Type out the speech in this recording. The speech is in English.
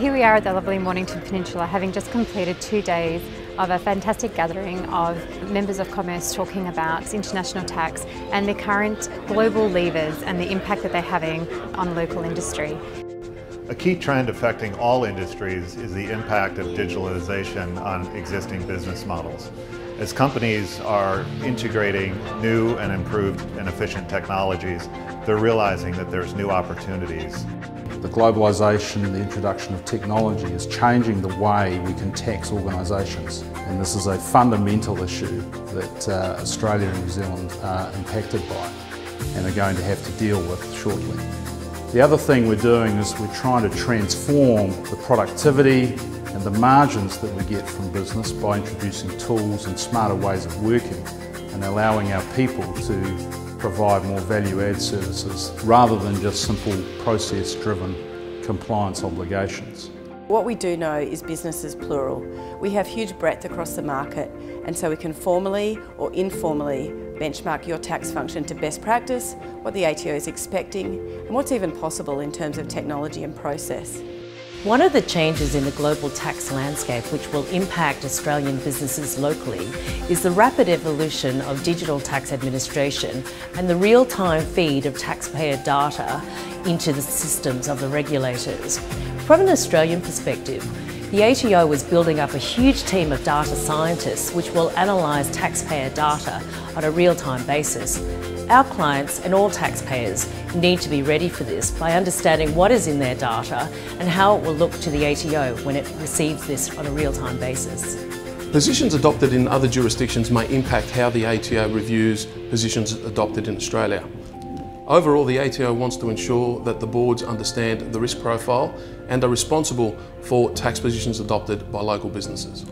Here we are at the lovely Mornington Peninsula having just completed two days of a fantastic gathering of members of commerce talking about international tax and the current global levers and the impact that they're having on local industry. A key trend affecting all industries is the impact of digitalization on existing business models. As companies are integrating new and improved and efficient technologies, they're realizing that there's new opportunities. The globalisation and the introduction of technology is changing the way we can tax organisations and this is a fundamental issue that uh, Australia and New Zealand are impacted by and are going to have to deal with shortly. The other thing we're doing is we're trying to transform the productivity and the margins that we get from business by introducing tools and smarter ways of working and allowing our people to provide more value-add services rather than just simple process-driven compliance obligations. What we do know is business is plural. We have huge breadth across the market and so we can formally or informally benchmark your tax function to best practice, what the ATO is expecting and what's even possible in terms of technology and process. One of the changes in the global tax landscape which will impact Australian businesses locally is the rapid evolution of digital tax administration and the real-time feed of taxpayer data into the systems of the regulators. From an Australian perspective, the ATO is building up a huge team of data scientists which will analyse taxpayer data on a real-time basis our clients and all taxpayers need to be ready for this by understanding what is in their data and how it will look to the ATO when it receives this on a real-time basis. Positions adopted in other jurisdictions may impact how the ATO reviews positions adopted in Australia. Overall, the ATO wants to ensure that the boards understand the risk profile and are responsible for tax positions adopted by local businesses.